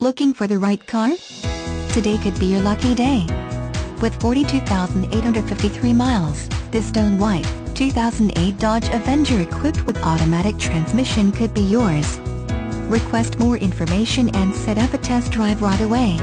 Looking for the right car? Today could be your lucky day. With 42,853 miles, this stone white, 2008 Dodge Avenger equipped with automatic transmission could be yours. Request more information and set up a test drive right away.